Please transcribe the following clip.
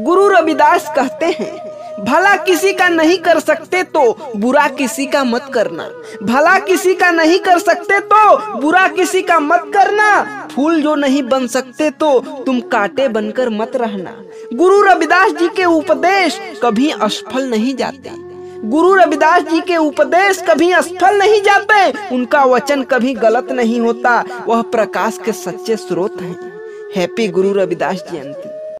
गुरु रविदास कहते हैं, भला किसी का नहीं कर सकते तो बुरा किसी का मत करना। भला किसी का नहीं कर सकते तो बुरा किसी का मत करना। फूल जो नहीं बन सकते तो तुम कांटे बनकर मत रहना। गुरु रविदास जी के उपदेश कभी असफल नहीं जाते। गुरु रविदास जी के उपदेश कभी असफल नहीं जाते। उनका वचन कभी गलत नहीं होता। वह प्रकाश के सच्चे स्रोत हैं। हैप्पी गुरु रविदास जयंती।